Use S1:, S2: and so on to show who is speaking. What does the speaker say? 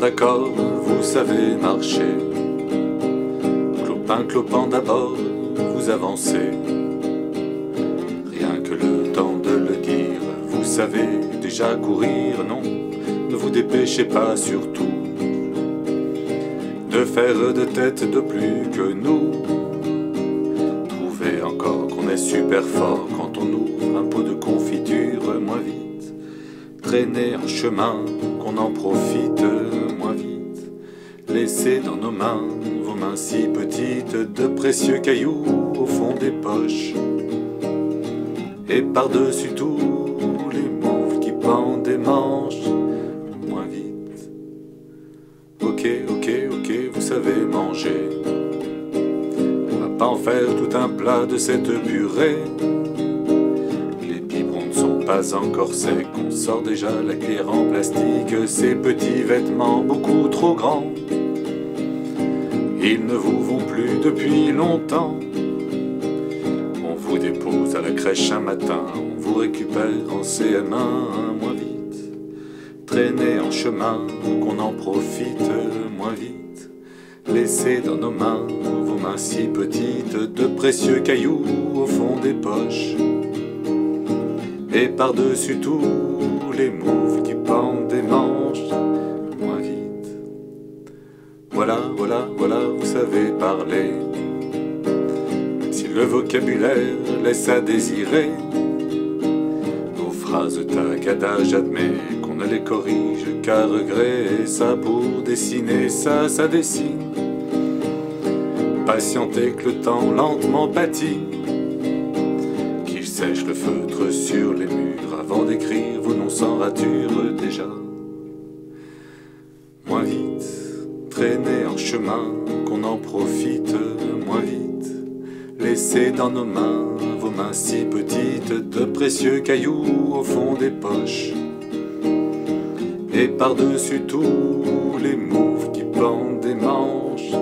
S1: D'accord, vous savez marcher. Clopin, clopin d'abord, vous avancez. Rien que le temps de le dire, vous savez déjà courir, non? Ne vous dépêchez pas surtout de faire de tête de plus que nous. Trouvez encore qu'on est super fort quand on ouvre un pot de confiture moins vite. Traînez en chemin, qu'on en profite. Laissez dans nos mains vos mains si petites de précieux cailloux au fond des poches. Et par-dessus tous les mouvements qui pendent des manches, moins vite. Ok, ok, ok, vous savez manger. On va pas en faire tout un plat de cette purée. Les biberons ne sont pas encore secs, on sort déjà la cuillère en plastique, ces petits vêtements beaucoup trop grands. Ils ne vous vont plus depuis longtemps. On vous dépose à la crèche un matin, on vous récupère en CM1 moins vite. Traînez en chemin, qu'on en profite moins vite. Laissez dans nos mains vos mains si petites de précieux cailloux au fond des poches. Et par-dessus tous les mouvements qui pendent parler. Même si le vocabulaire laisse à désirer, vos phrases tagada, j'admets qu'on ne les corrige qu'à regret. Et ça pour dessiner, ça, ça dessine. Patientez que le temps lentement patine qu'il sèche le feutre sur les murs avant d'écrire vos noms sans rature déjà. Traînez en chemin, qu'on en profite moins vite. Laissez dans nos mains vos mains si petites de précieux cailloux au fond des poches. Et par-dessus tous les mouvements qui pendent des manches